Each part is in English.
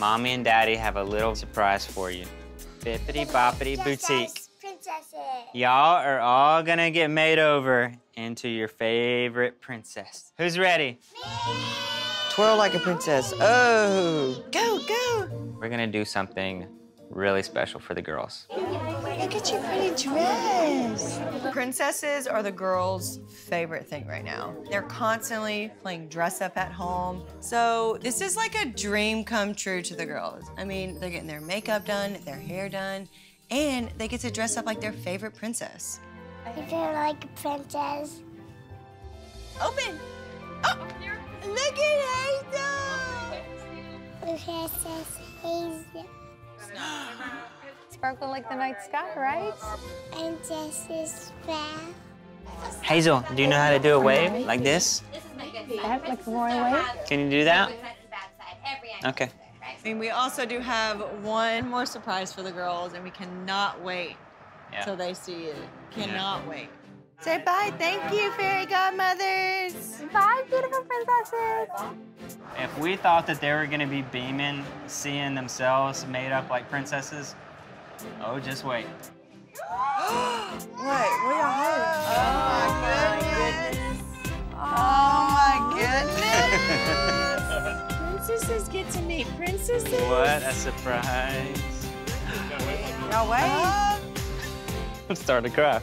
Mommy and Daddy have a little surprise for you. Bibbidi Bobbidi Boutique. Princesses. Y'all are all gonna get made over into your favorite princess. Who's ready? Twirl like a princess. Oh. Go, go. We're gonna do something really special for the girls. Look at your pretty dress. Princesses are the girls' favorite thing right now. They're constantly playing dress up at home. So this is like a dream come true to the girls. I mean, they're getting their makeup done, their hair done, and they get to dress up like their favorite princess. I feel like a princess. Open. Oh, look at Hazel. Princess Hazel. Sparkle like the night sky, right? Princesses fair. Hazel, do you know how to do a wave like this? That like a royal wave. Can you do that? Okay. I mean, we also do have one more surprise for the girls, and we cannot wait Yeah. till they see it. Cannot wait. Say bye. Thank you, fairy godmothers. Bye, beautiful princesses. If we thought that they were gonna be beaming, seeing themselves made up like princesses, oh, just wait. What? What y'all? Oh my goodness. Oh my goodness. Princesses get to meet princesses. What a surprise. Y'all wait. I'm starting to cry.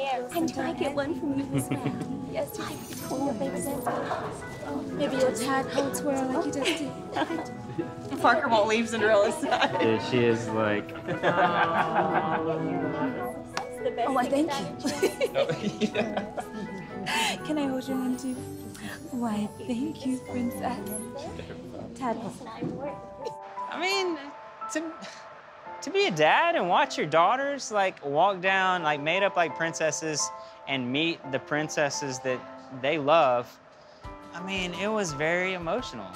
And can I get one from you as well? yes, you can twirl your princess. Oh, maybe your tadpole twirl like you just did. Parker won't leave Cinderella's side. Dude, she is like. Oh, I thank you. Can I hold your hand too? Why, thank you, princess. Tadpole. I mean, to, to be a dad and watch your daughters like walk down, like made up like princesses and meet the princesses that they love, I mean, it was very emotional.